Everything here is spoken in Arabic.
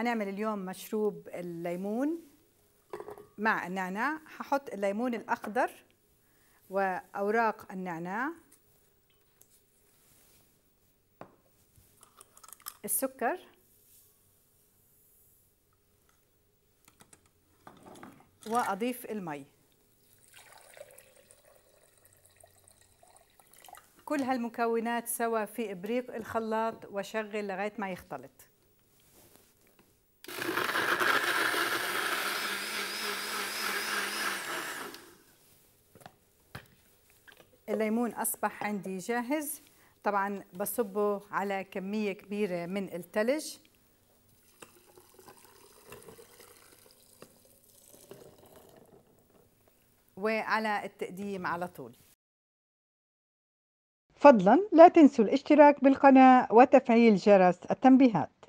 هنعمل اليوم مشروب الليمون مع النعناع. هحط الليمون الأخضر وأوراق النعناع. السكر. وأضيف المي. كل هالمكونات سوا في إبريق الخلاط وشغل لغاية ما يختلط. الليمون أصبح عندي جاهز. طبعا بصبه على كمية كبيرة من الثلج وعلى التقديم على طول. فضلا لا تنسوا الاشتراك بالقناة وتفعيل جرس التنبيهات.